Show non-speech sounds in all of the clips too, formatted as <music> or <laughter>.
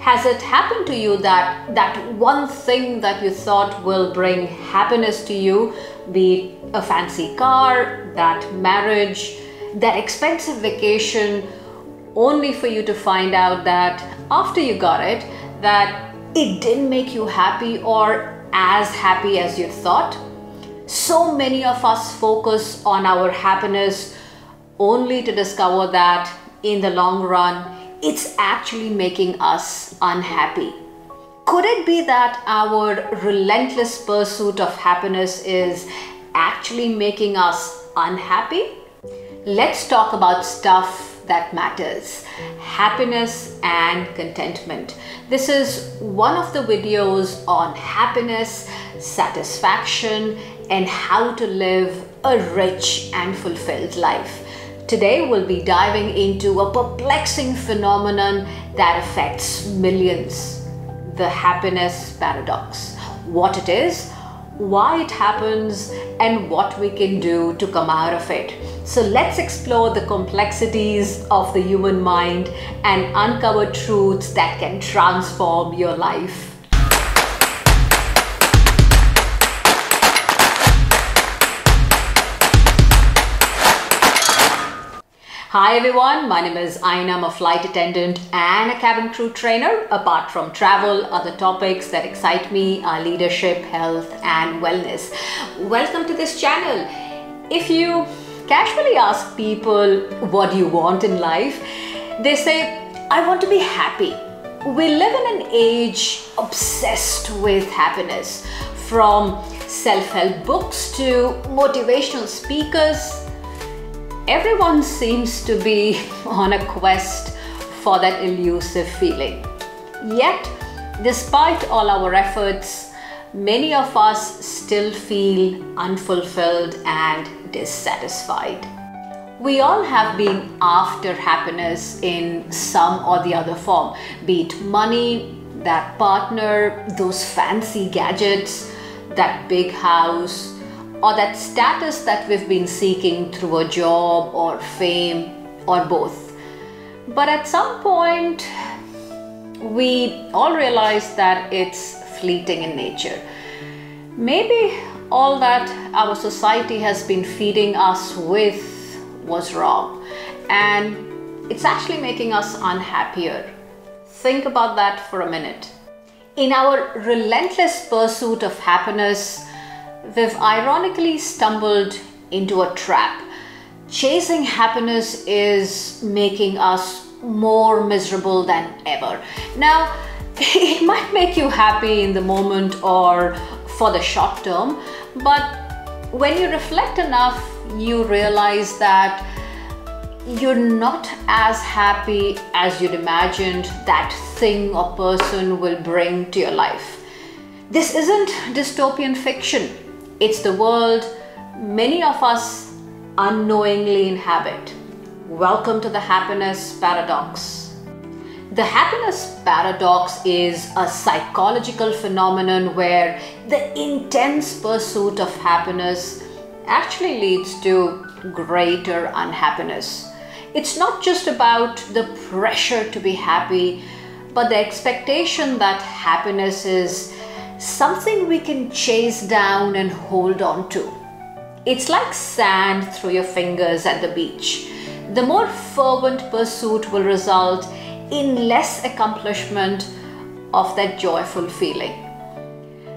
Has it happened to you that that one thing that you thought will bring happiness to you, be it a fancy car, that marriage, that expensive vacation, only for you to find out that after you got it, that it didn't make you happy or as happy as you thought? So many of us focus on our happiness only to discover that in the long run, it's actually making us unhappy. Could it be that our relentless pursuit of happiness is actually making us unhappy? Let's talk about stuff that matters happiness and contentment. This is one of the videos on happiness, satisfaction, and how to live a rich and fulfilled life. Today we'll be diving into a perplexing phenomenon that affects millions the happiness paradox. What it is, why it happens, and what we can do to come out of it. So let's explore the complexities of the human mind and uncover truths that can transform your life. Hi everyone, my name is Aiena. I'm a flight attendant and a cabin crew trainer. Apart from travel, other topics that excite me are leadership, health, and wellness. Welcome to this channel. If you casually ask people what do you want in life, they say, I want to be happy. We live in an age obsessed with happiness, from self help books to motivational speakers everyone seems to be on a quest for that elusive feeling. Yet, despite all our efforts, many of us still feel unfulfilled and dissatisfied. We all have been after happiness in some or the other form, be it money, that partner, those fancy gadgets, that big house, or that status that we've been seeking through a job or fame or both. But at some point, we all realize that it's fleeting in nature. Maybe all that our society has been feeding us with was wrong and it's actually making us unhappier. Think about that for a minute. In our relentless pursuit of happiness, we've ironically stumbled into a trap. Chasing happiness is making us more miserable than ever. Now, <laughs> it might make you happy in the moment or for the short term, but when you reflect enough, you realize that you're not as happy as you'd imagined that thing or person will bring to your life. This isn't dystopian fiction. It's the world many of us unknowingly inhabit. Welcome to the happiness paradox. The happiness paradox is a psychological phenomenon where the intense pursuit of happiness actually leads to greater unhappiness. It's not just about the pressure to be happy, but the expectation that happiness is something we can chase down and hold on to. It's like sand through your fingers at the beach. The more fervent pursuit will result in less accomplishment of that joyful feeling.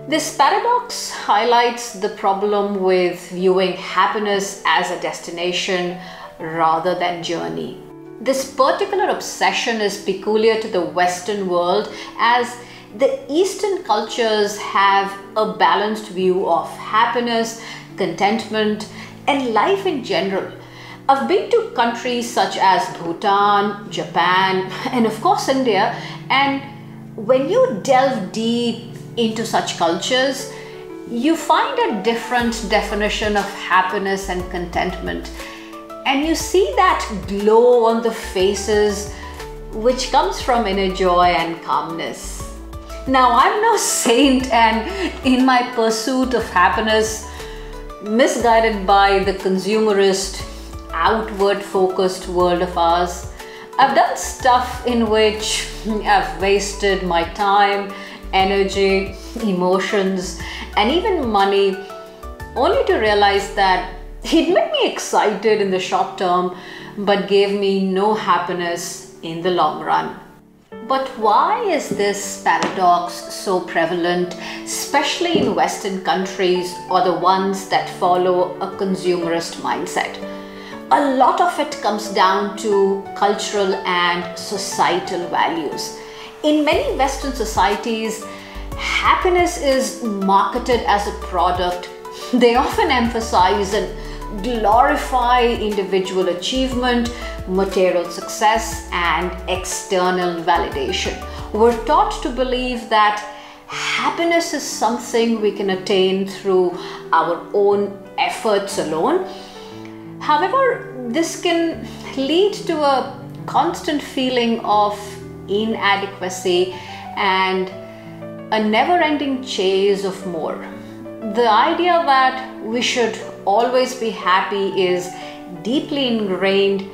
This paradox highlights the problem with viewing happiness as a destination rather than journey. This particular obsession is peculiar to the Western world as the Eastern cultures have a balanced view of happiness, contentment, and life in general. I've been to countries such as Bhutan, Japan, <laughs> and of course India, and when you delve deep into such cultures, you find a different definition of happiness and contentment. And you see that glow on the faces, which comes from inner joy and calmness. Now, I'm no <laughs> saint, and in my pursuit of happiness, misguided by the consumerist, outward focused world of ours, I've done stuff in which I've wasted my time, energy, emotions, and even money only to realize that it made me excited in the short term but gave me no happiness in the long run. But why is this paradox so prevalent, especially in Western countries or the ones that follow a consumerist mindset? A lot of it comes down to cultural and societal values. In many Western societies, happiness is marketed as a product. <laughs> They often emphasize and glorify individual achievement, material success, and external validation. We're taught to believe that happiness is something we can attain through our own efforts alone. However, this can lead to a constant feeling of inadequacy and a never ending chase of more. The idea that we should always be happy is deeply ingrained,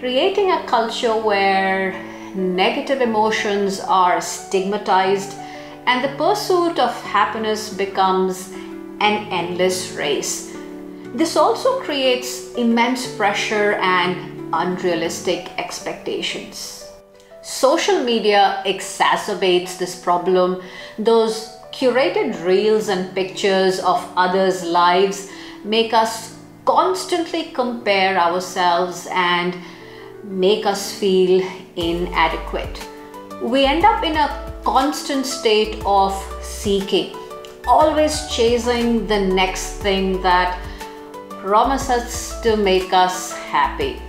creating a culture where negative emotions are stigmatized and the pursuit of happiness becomes an endless race. This also creates immense pressure and unrealistic expectations. Social media exacerbates this problem. Those curated reels and pictures of others' lives make us constantly compare ourselves and make us feel inadequate. We end up in a constant state of seeking, always chasing the next thing that promises to make us happy.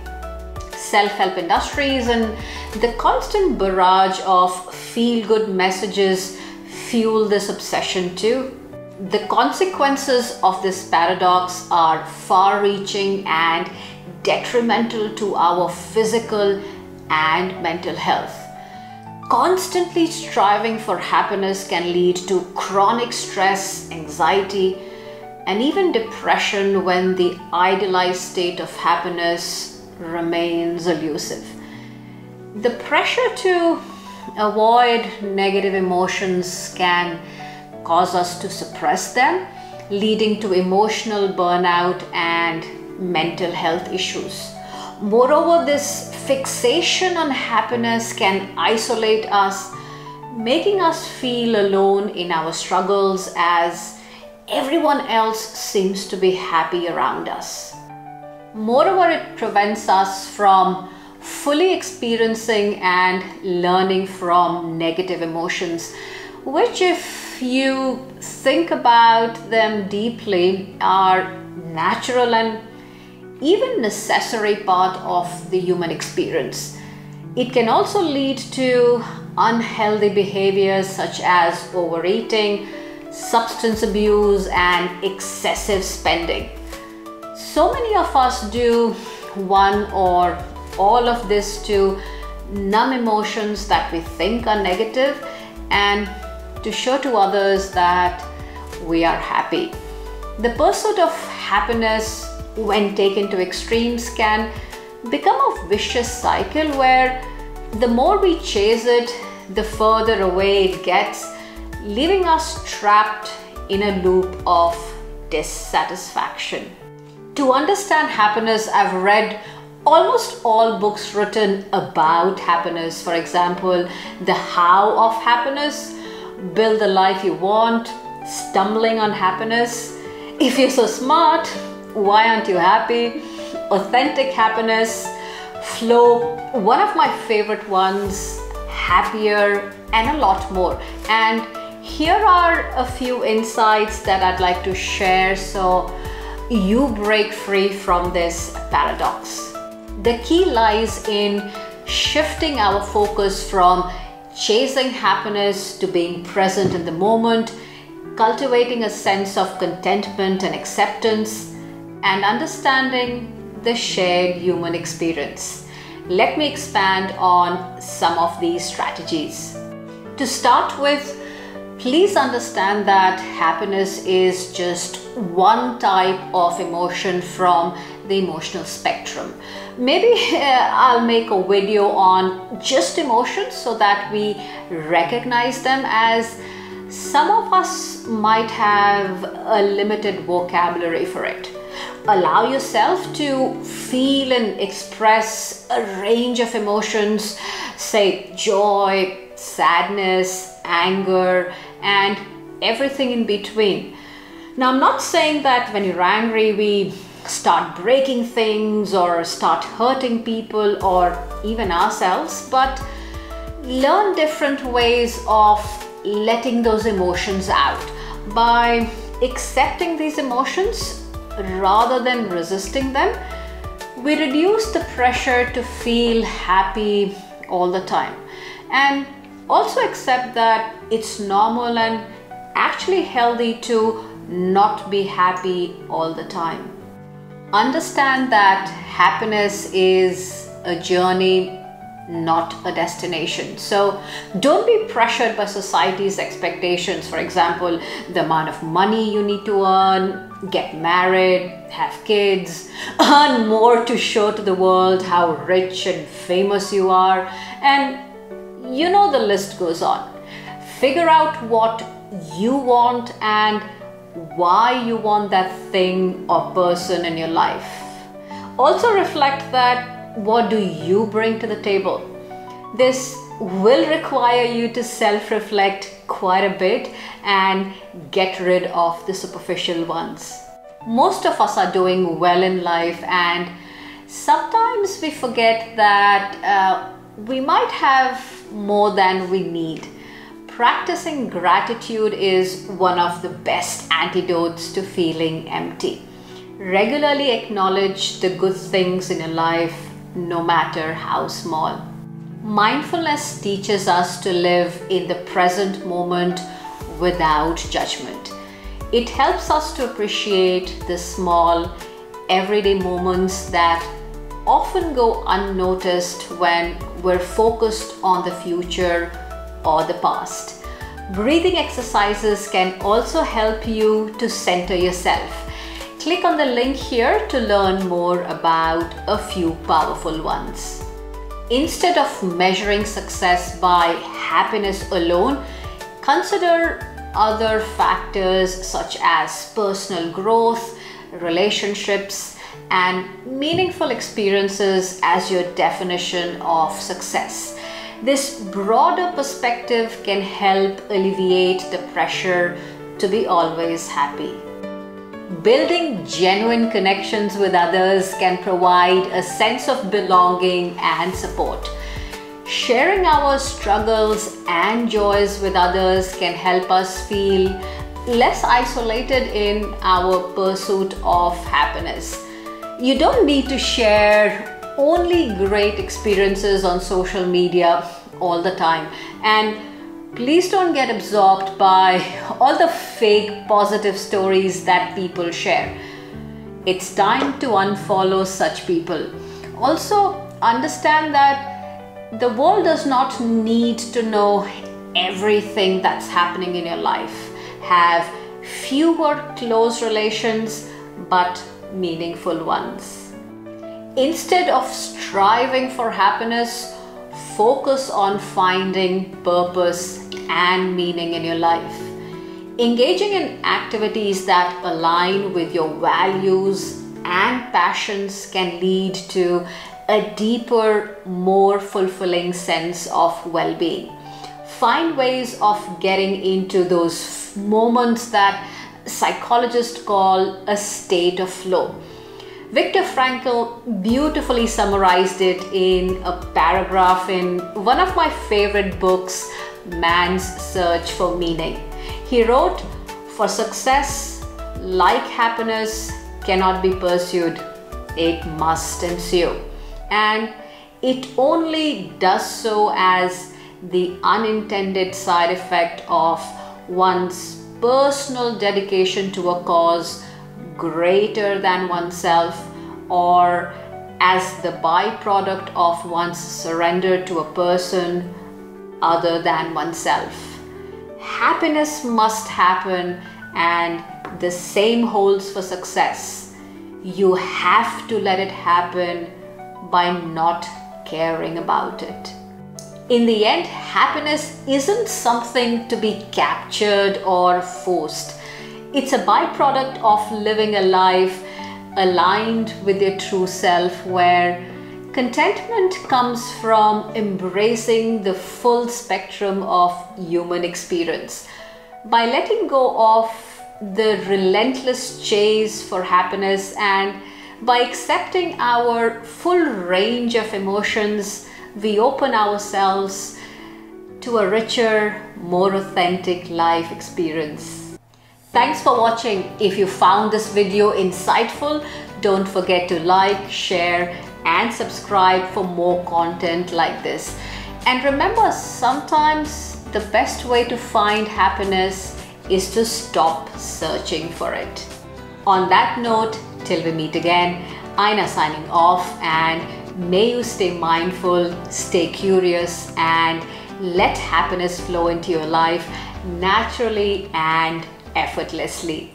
Self help industries and the constant barrage of feel good messages fuel this obsession too. The consequences of this paradox are far reaching and detrimental to our physical and mental health. Constantly striving for happiness can lead to chronic stress, anxiety, and even depression when the idealized state of happiness remains elusive. The pressure to avoid negative emotions can cause us to suppress them, leading to emotional burnout and mental health issues. Moreover, this fixation on happiness can isolate us, making us feel alone in our struggles as everyone else seems to be happy around us. Moreover, it prevents us from fully experiencing and learning from negative emotions, which, if you think about them deeply, are natural and even necessary part of the human experience. It can also lead to unhealthy behaviors such as overeating, substance abuse, and excessive spending. So many of us do one or all of this to numb emotions that we think are negative and to show to others that we are happy. The pursuit of happiness, when taken to extremes, can become a vicious cycle where the more we chase it, the further away it gets, leaving us trapped in a loop of dissatisfaction. To understand happiness, I've read almost all books written about happiness. For example, The How of Happiness build the life you want, stumbling on happiness. If you're so smart, why aren't you happy? Authentic happiness, flow, one of my favorite ones, happier, and a lot more. And here are a few insights that I'd like to share so you break free from this paradox. The key lies in shifting our focus from chasing happiness to being present in the moment, cultivating a sense of contentment and acceptance, and understanding the shared human experience. Let me expand on some of these strategies. To start with, please understand that happiness is just one type of emotion from the emotional spectrum. Maybe uh, I'll make a video on just emotions so that we recognize them as some of us might have a limited vocabulary for it. Allow yourself to feel and express a range of emotions, say joy, sadness, anger, and everything in between. Now, I'm not saying that when you're angry, we start breaking things or start hurting people or even ourselves, but learn different ways of letting those emotions out by accepting these emotions rather than resisting them. We reduce the pressure to feel happy all the time and also accept that it's normal and actually healthy to not be happy all the time. Understand that happiness is a journey not a destination. So don't be pressured by society's expectations. For example, the amount of money you need to earn, get married, have kids, <laughs> earn more to show to the world how rich and famous you are, and you know the list goes on. Figure out what you want and why you want that thing or person in your life. Also reflect that what do you bring to the table? This will require you to self reflect quite a bit and get rid of the superficial ones. Most of us are doing well in life, and sometimes we forget that uh, we might have more than we need. Practicing gratitude is one of the best antidotes to feeling empty. Regularly acknowledge the good things in your life no matter how small. Mindfulness teaches us to live in the present moment without judgment. It helps us to appreciate the small, everyday moments that often go unnoticed when we're focused on the future or the past. Breathing exercises can also help you to center yourself Click on the link here to learn more about a few powerful ones. Instead of measuring success by happiness alone, consider other factors such as personal growth, relationships, and meaningful experiences as your definition of success. This broader perspective can help alleviate the pressure to be always happy. Building genuine connections with others can provide a sense of belonging and support. Sharing our struggles and joys with others can help us feel less isolated in our pursuit of happiness. You don't need to share only great experiences on social media all the time. And please don't get absorbed by <laughs> all the fake positive stories that people share. It's time to unfollow such people. Also, understand that the world does not need to know everything that's happening in your life. Have fewer close relations but meaningful ones. Instead of striving for happiness, focus on finding purpose and meaning in your life. Engaging in activities that align with your values and passions can lead to a deeper, more fulfilling sense of well being. Find ways of getting into those moments that psychologists call a state of flow. Viktor Frankl beautifully summarized it in a paragraph in one of my favorite books, man's search for meaning. He wrote, For success, like happiness, cannot be pursued, it must ensue. And it only does so as the unintended side effect of one's personal dedication to a cause greater than oneself or as the byproduct of one's surrender to a person other than oneself. Happiness must happen, and the same holds for success. you have to let it happen by not caring about it. In the end, happiness isn't something to be captured or forced. It's a byproduct of living a life aligned with your true self where contentment comes from embracing the full spectrum of human experience. By letting go of the relentless chase for happiness and by accepting our full range of emotions, we open ourselves to a richer, more authentic life experience. Thanks for watching. If you found this video insightful, don't forget to like, share, and subscribe for more content like this. And remember, sometimes the best way to find happiness is to stop searching for it. On that note, till we meet again, Aiena signing off and may you stay mindful, stay curious and let happiness flow into your life naturally and effortlessly.